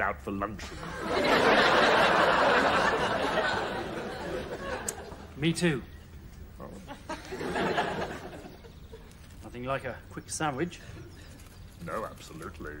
out for luncheon. Me too. Nothing like a quick sandwich. No, absolutely.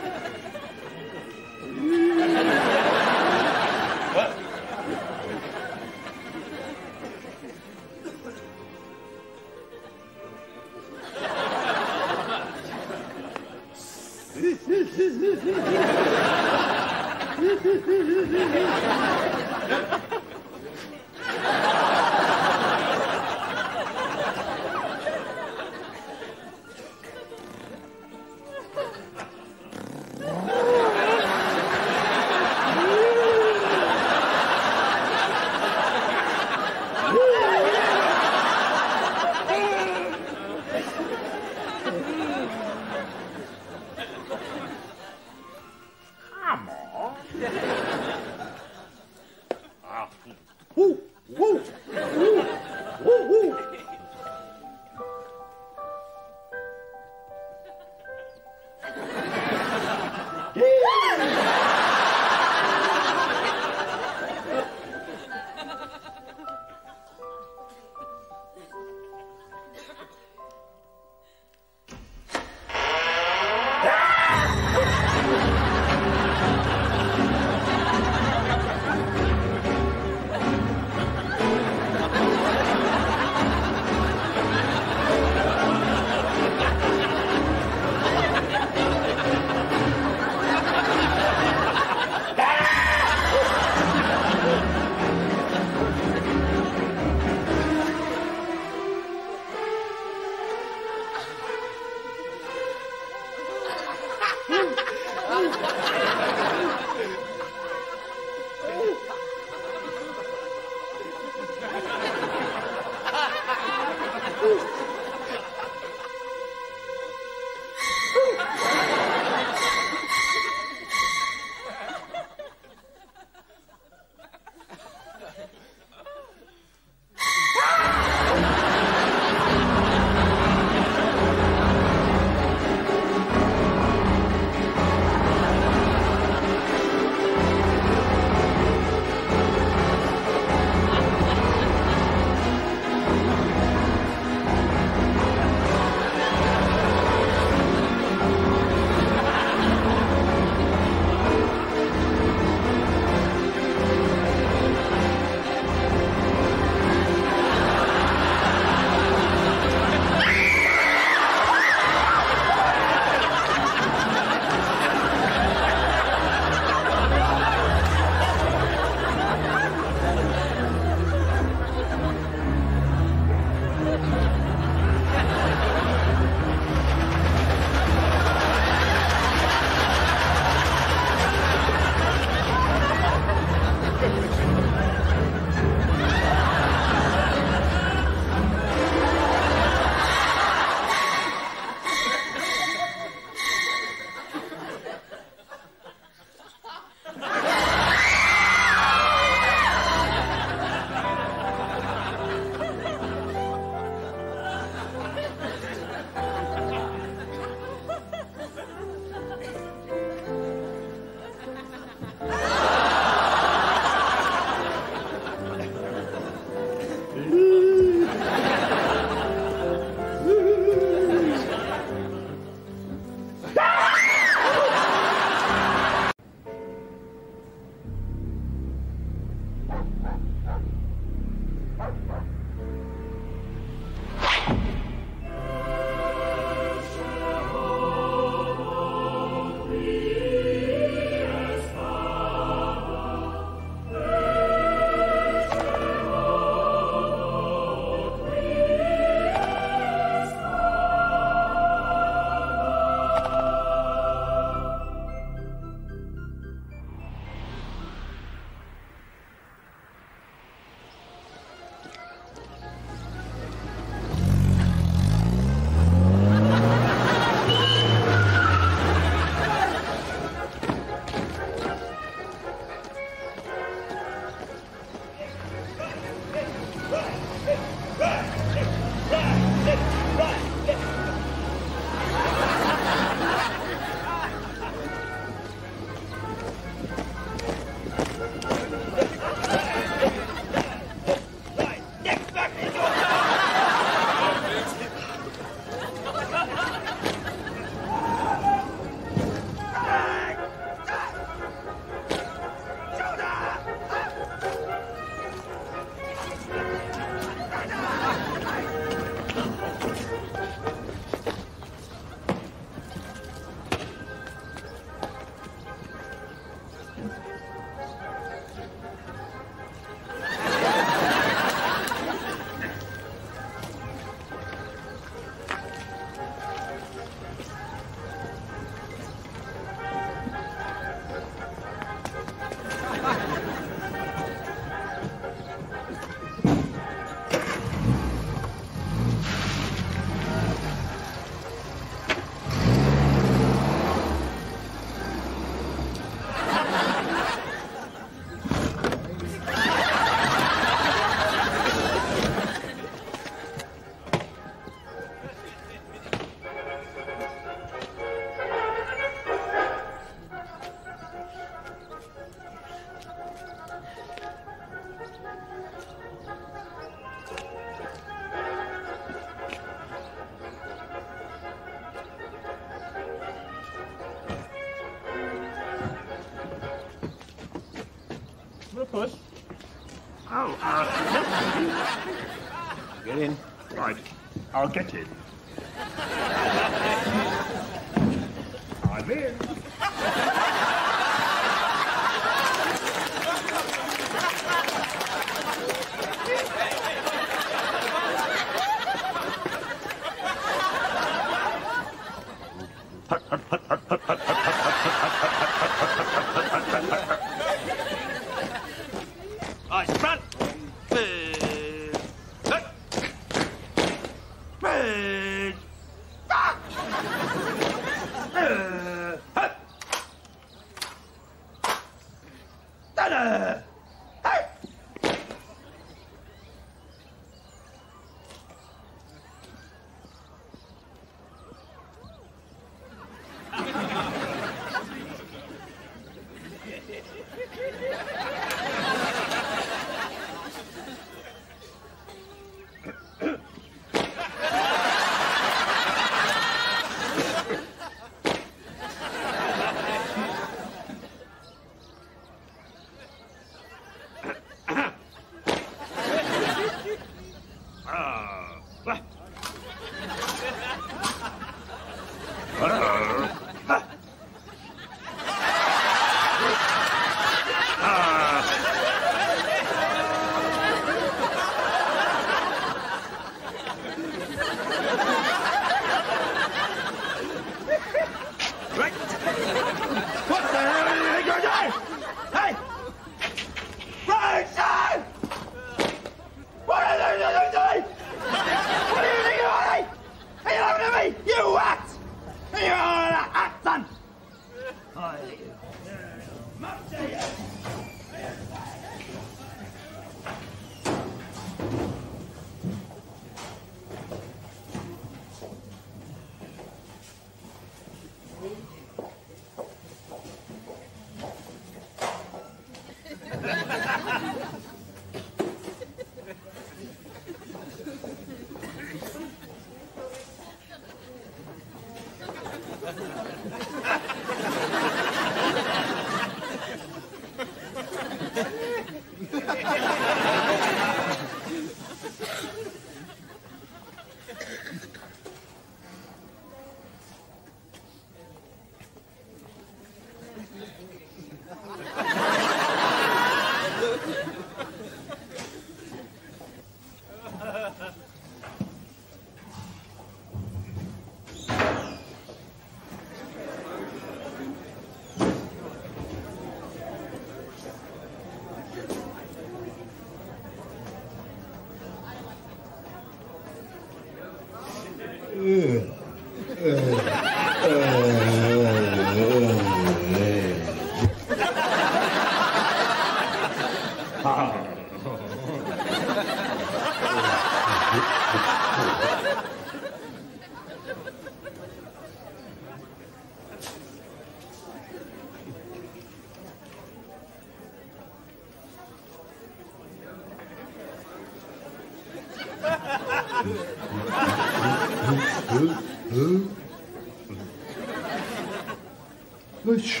То есть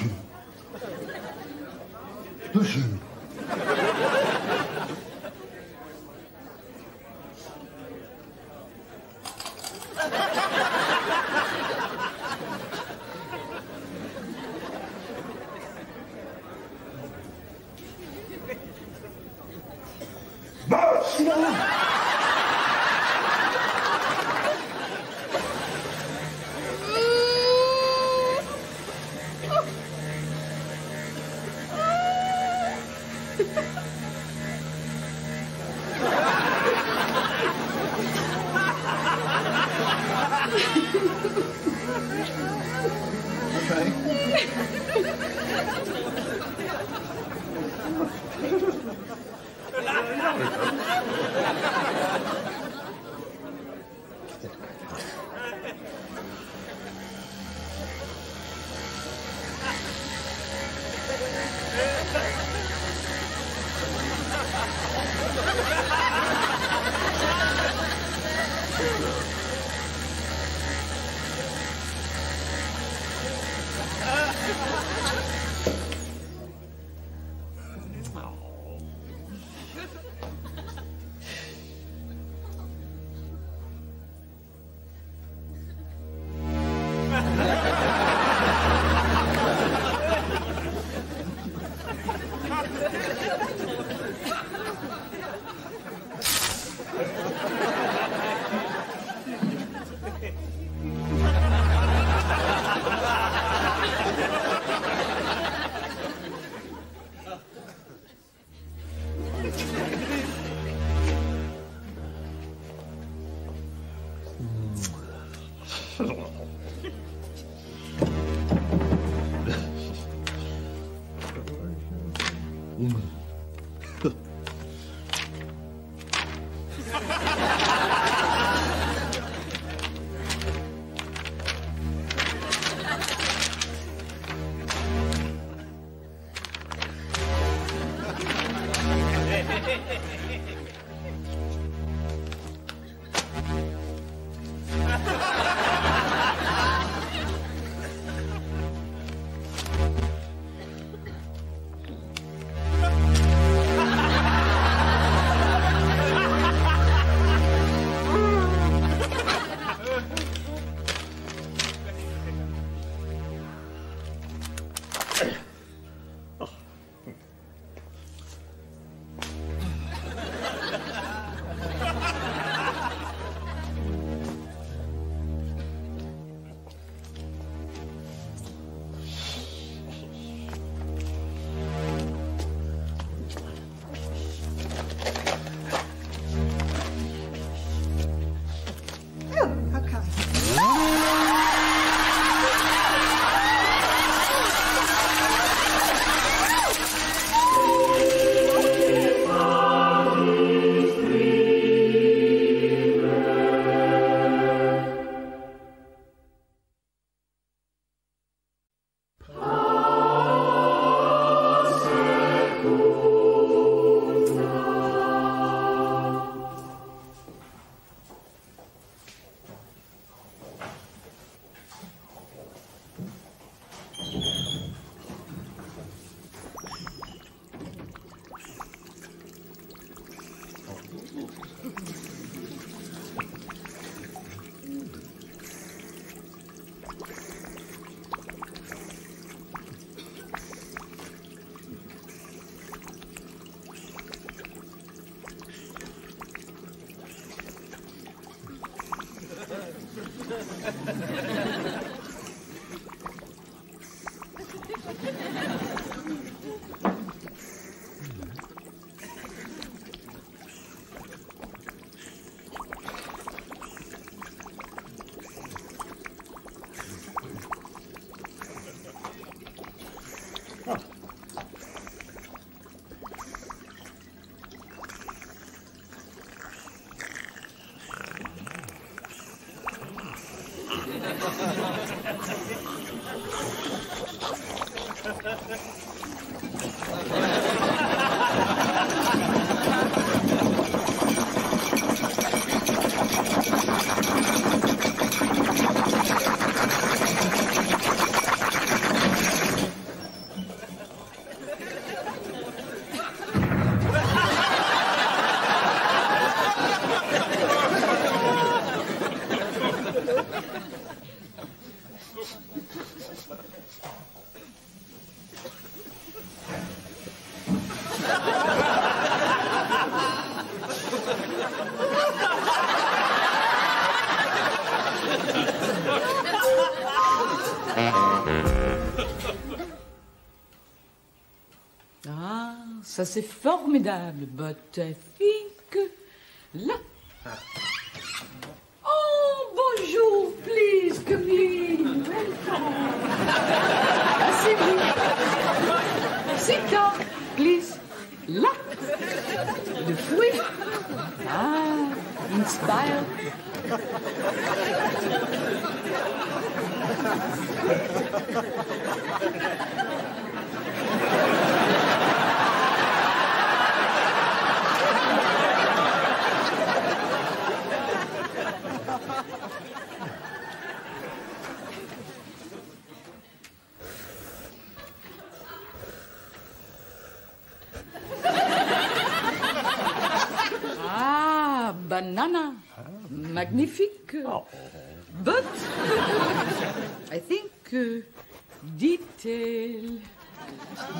ça c'est formidable, but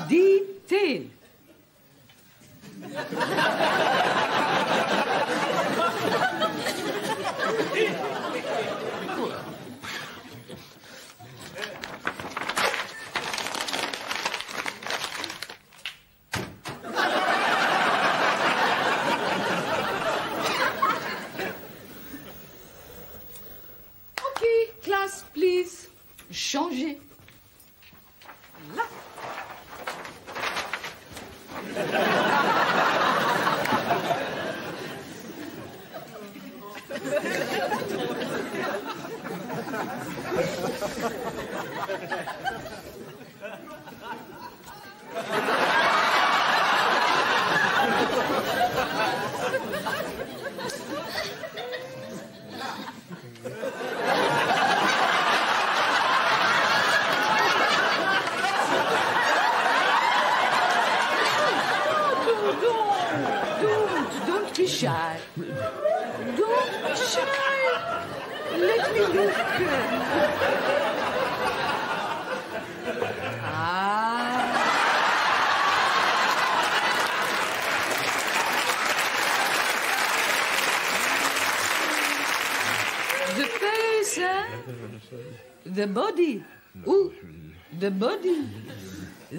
Detail.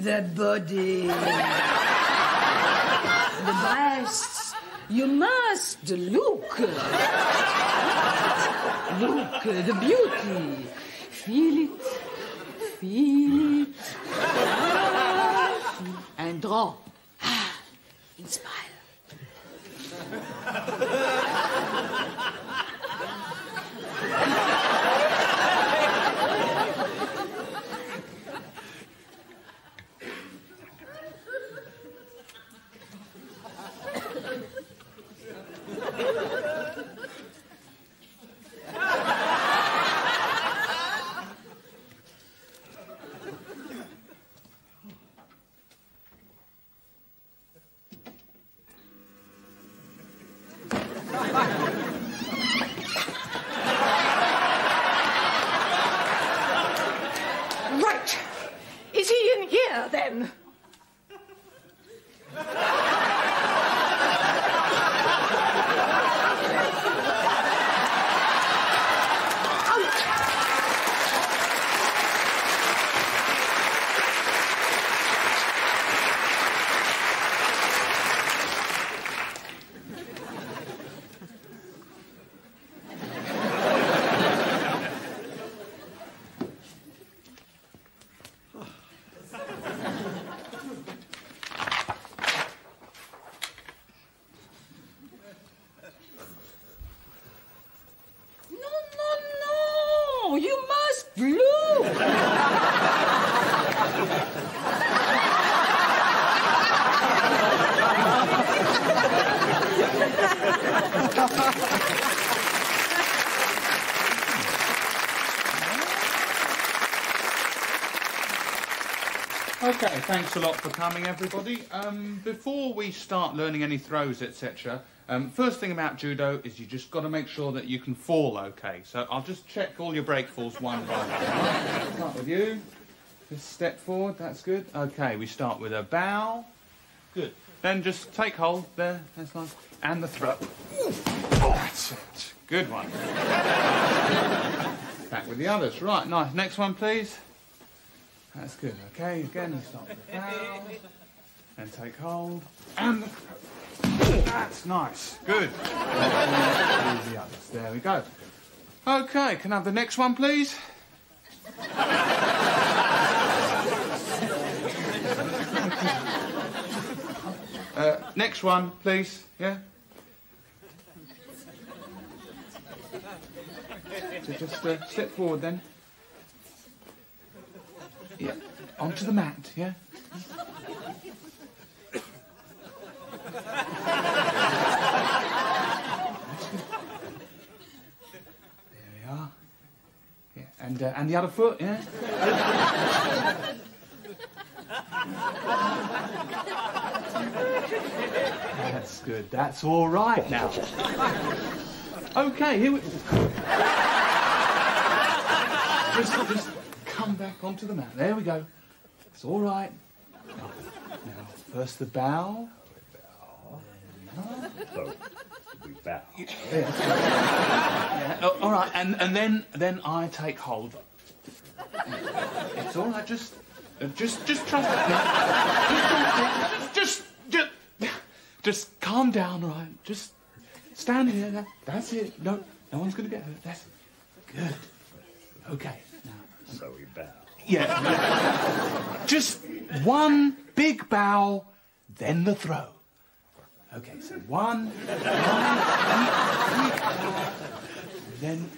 The body. The breasts. You must look. Look, the beauty. Feel it. Feel it. Ah, feel- And draw. Ah, Inspire. Right. Is he in here then? No, no, no. You must look. Okay, thanks a lot for coming, everybody. Um, before we start learning any throws, etc., um, first thing about judo is you just got to make sure that you can fall okay. So I'll just check all your break falls one by one. Start with you. Just step forward. That's good. Okay, we start with a bow. Good. Then just take hold there. That's nice. And the throw. That's it. Good one. Back with the others. Right, nice. Next one, please. That's good. Okay, again, start the. And take hold. And the That's nice. Good. There we go. Okay, can I have the next one, please? Uh, next one, please. Yeah? So just uh, step forward then. Yeah. Onto the mat, yeah? There we are. Yeah. And, uh, and the other foot, yeah? That's good. That's all right now. Okay, here we... Just, just come back onto the mat. There we go. It's all right. Now, first the bow. So, we bow. Yeah, oh, all right, and, and then then I take hold. It's all right. Just just just trust me. Just just just calm down, right? Just stand here. That, that's it. No, no one's gonna get hurt. That's good. Okay. So we bow. yeah. Just one big bow, then the throw. Okay, so one, then.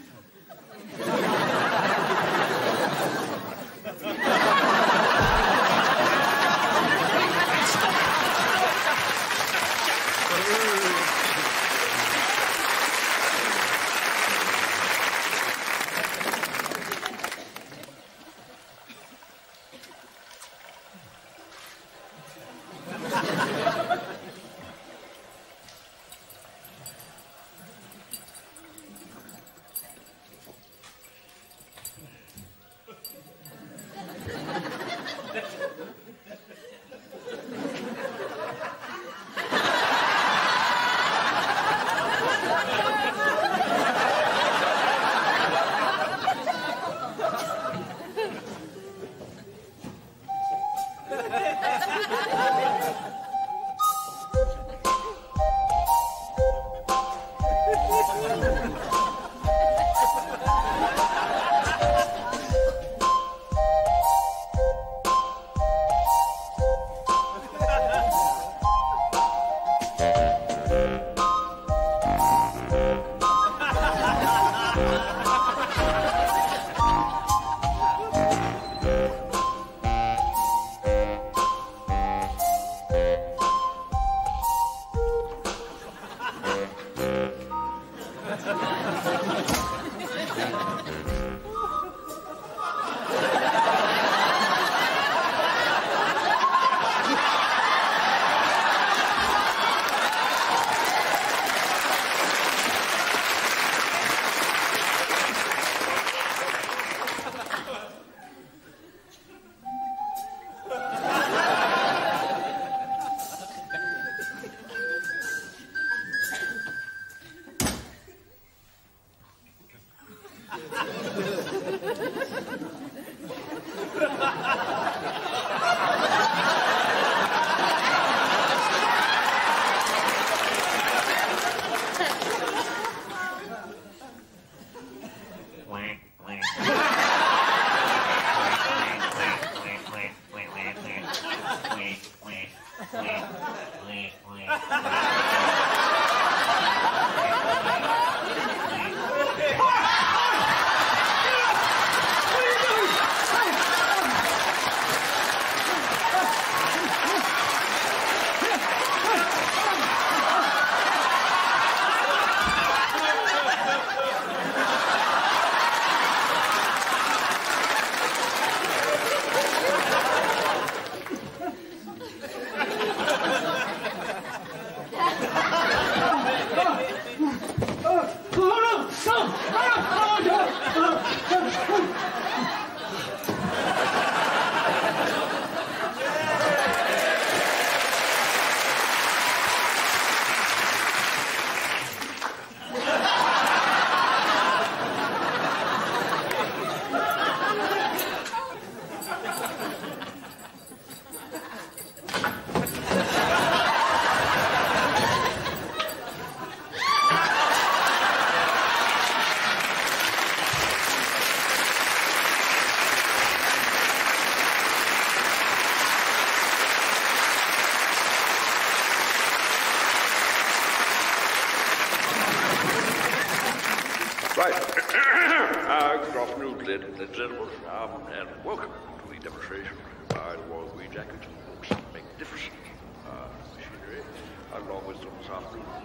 Thank you.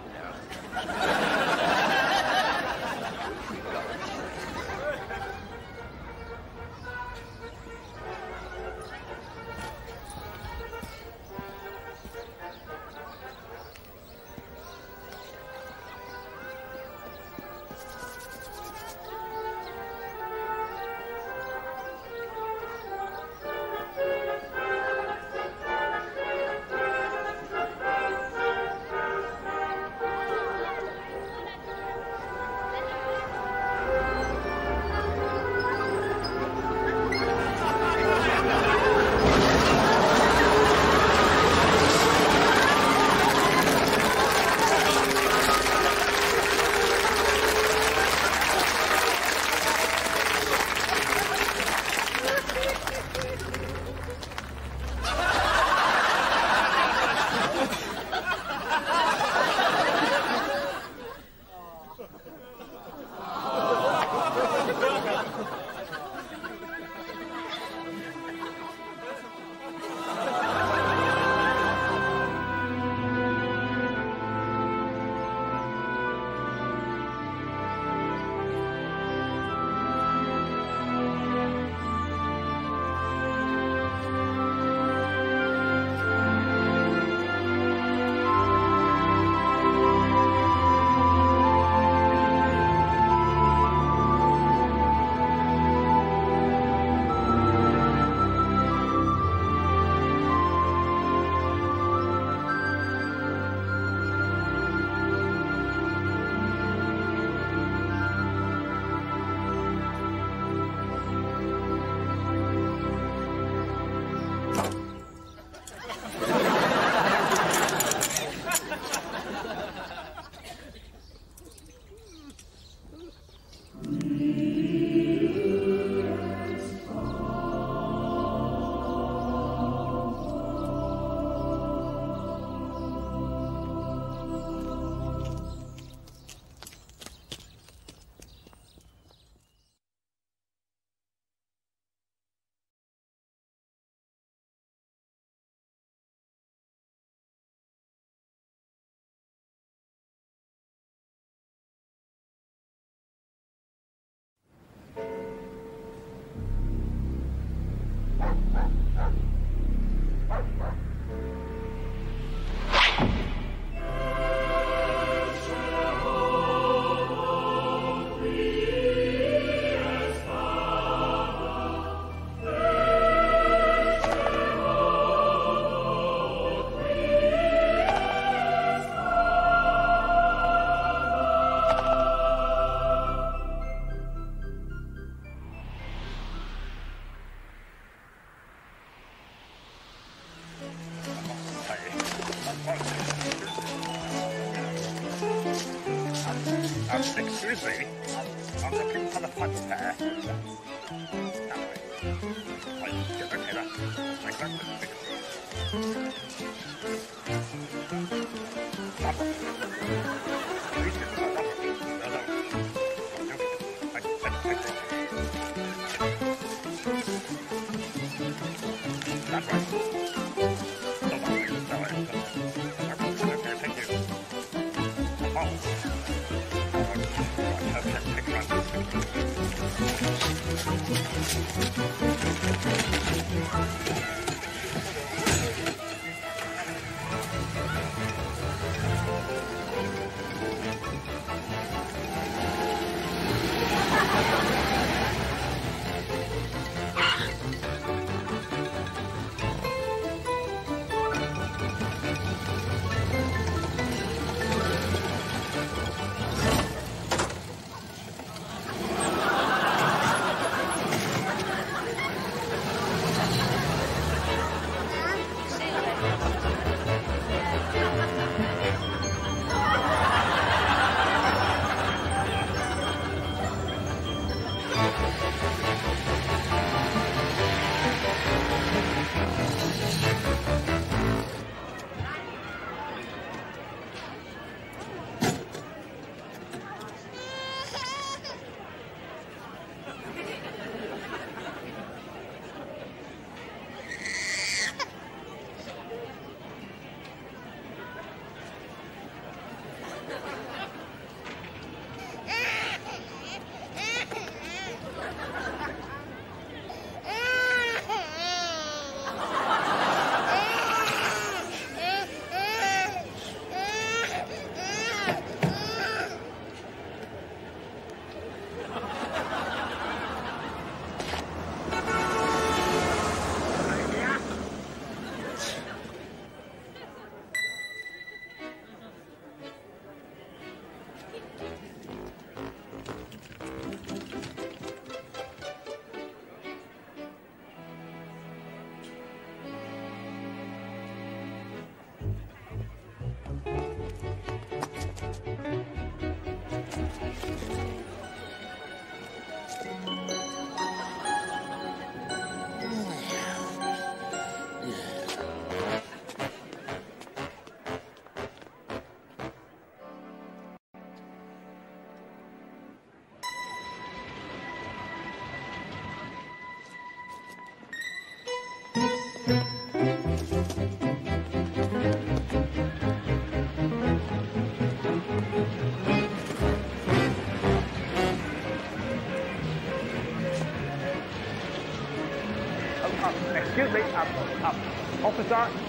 Officer.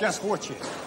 Just watch it.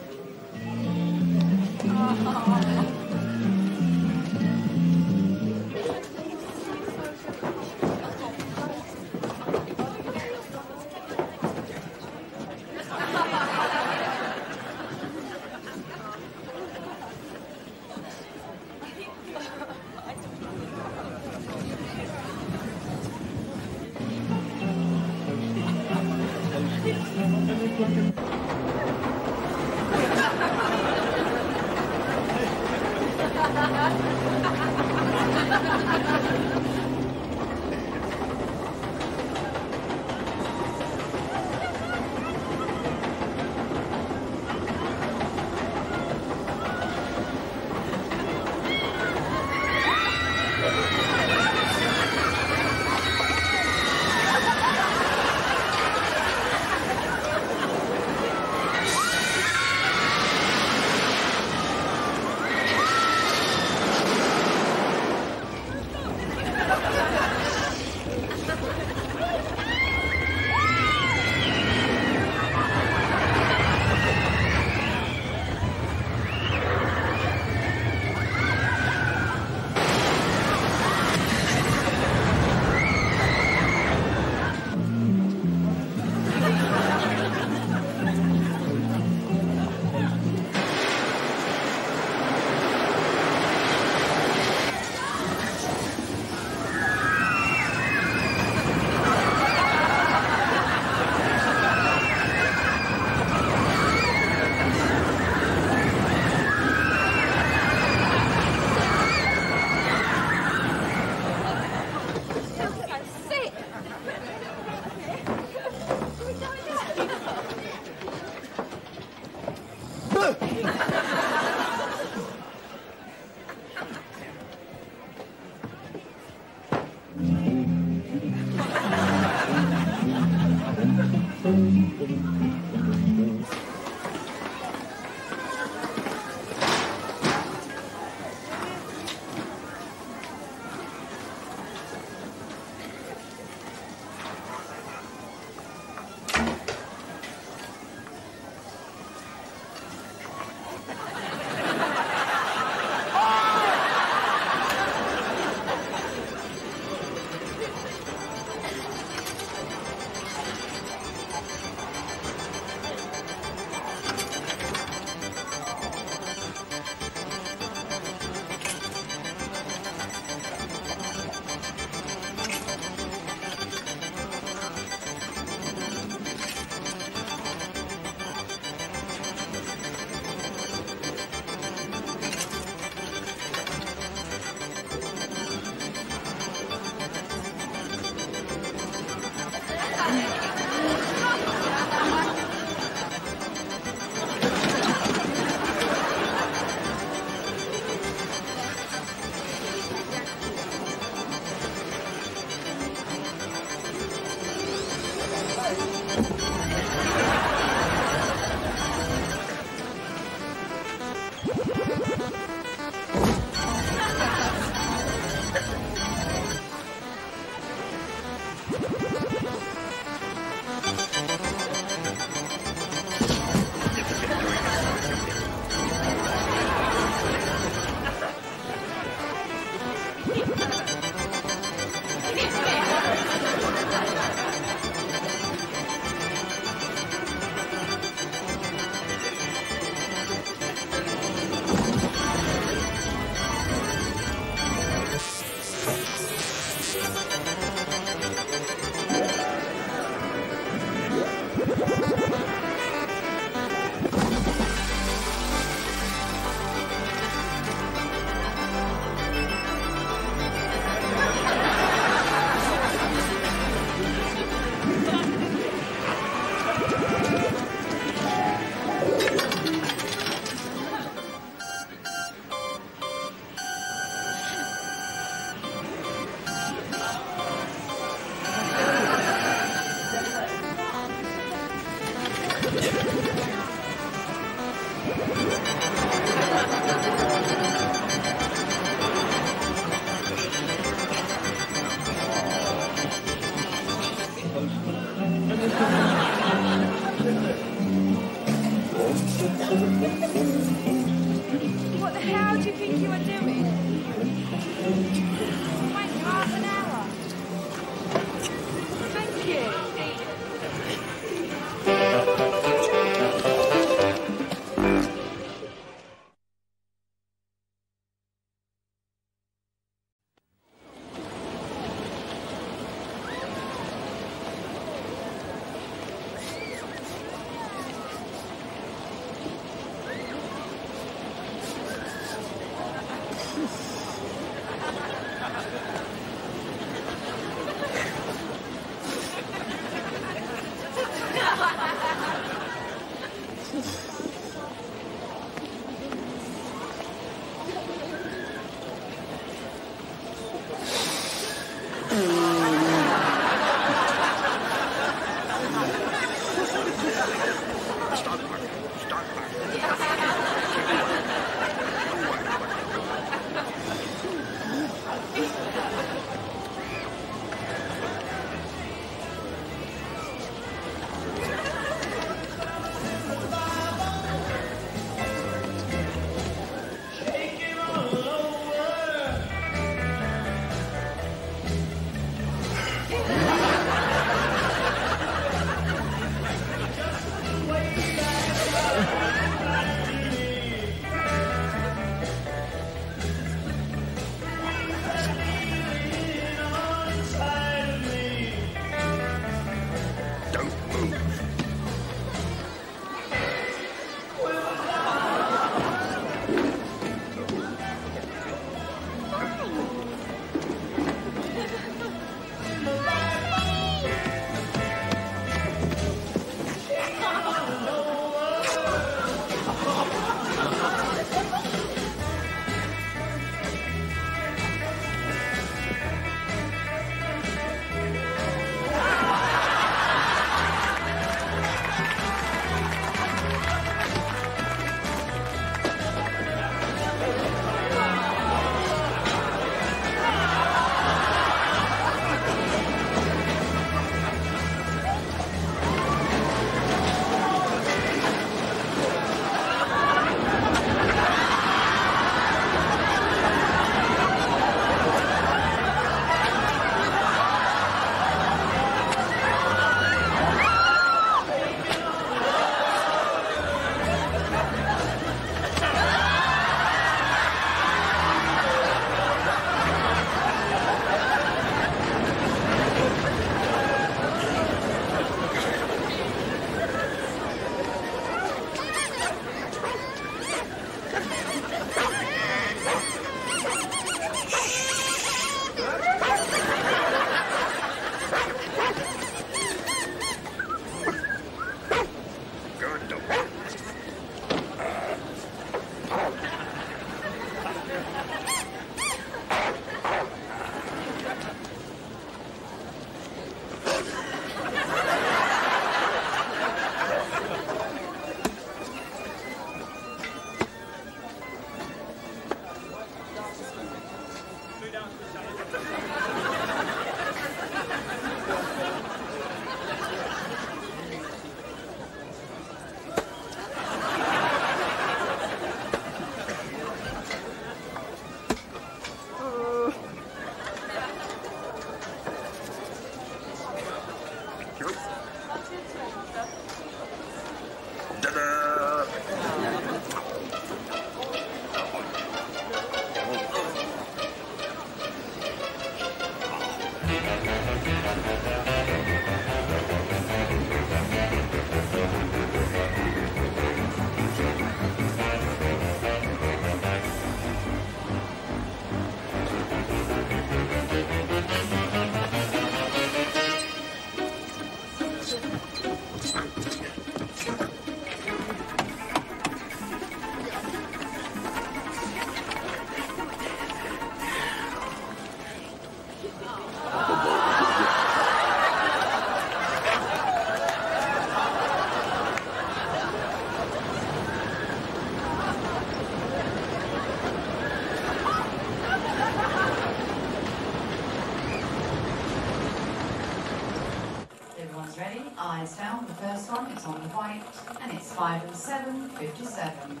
And it's five and seven, 57.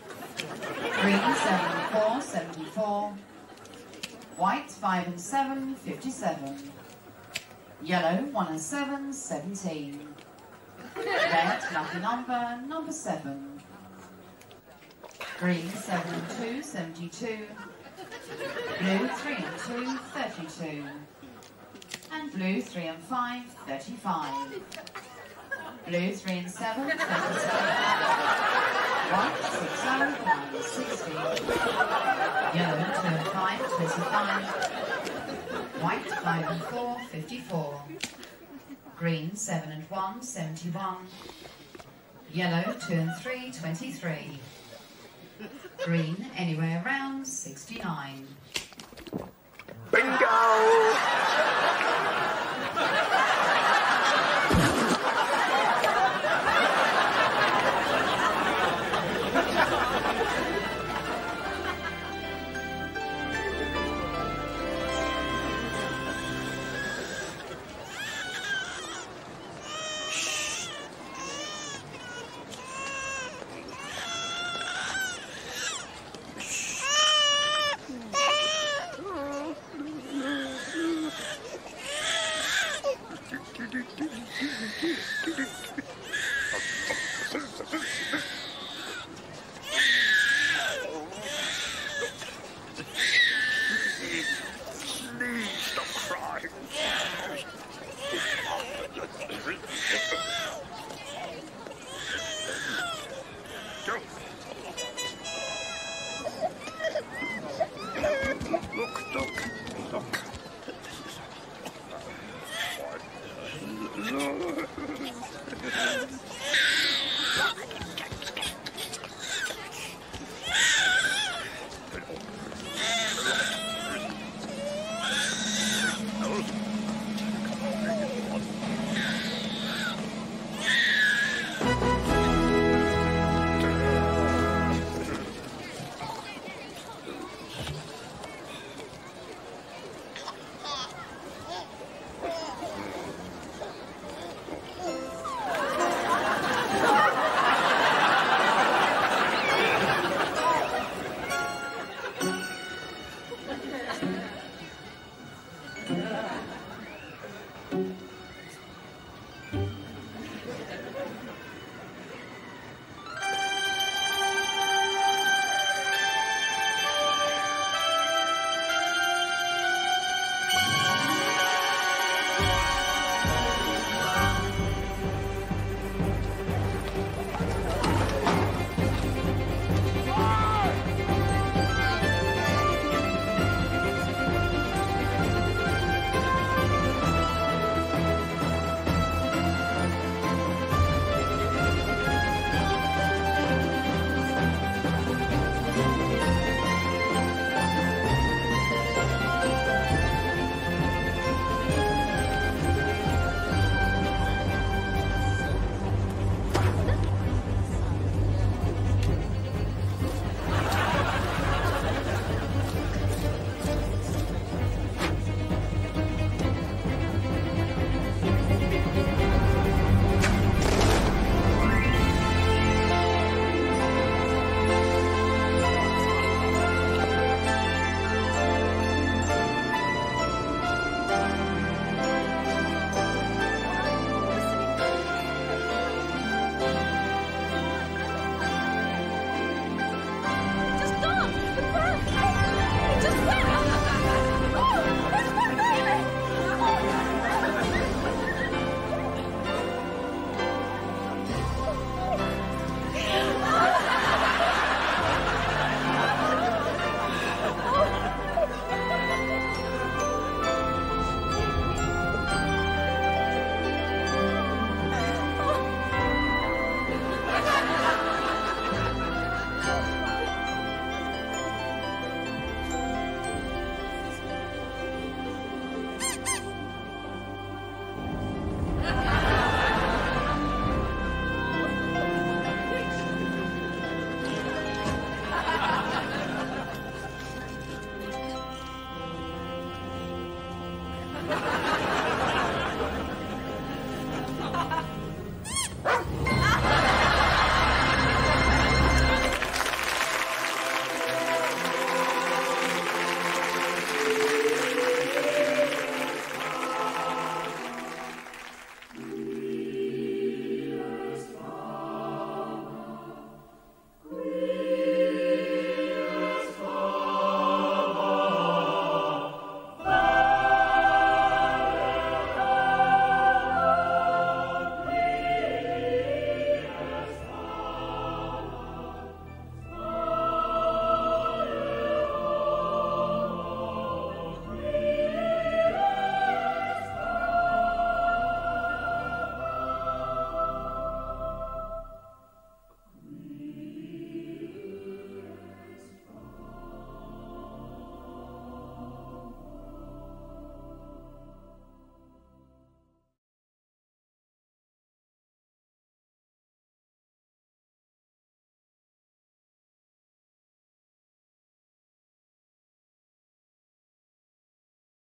Green, seven four, 74. White, five and seven, 57. Yellow, one and seven, 17. Red, lucky number, number seven. Green, seven and two, 72. Blue, three and two, 32. And blue, 3 and 5, 35. Blue, 3 and 7, 37. White, 6 and 1, 60. Yellow, 2 and 5, 25. White, 5 and 4, 54. Green, 7 and 1, 71. Yellow, 2 and 3, 23. Green, anywhere around, 69. Stop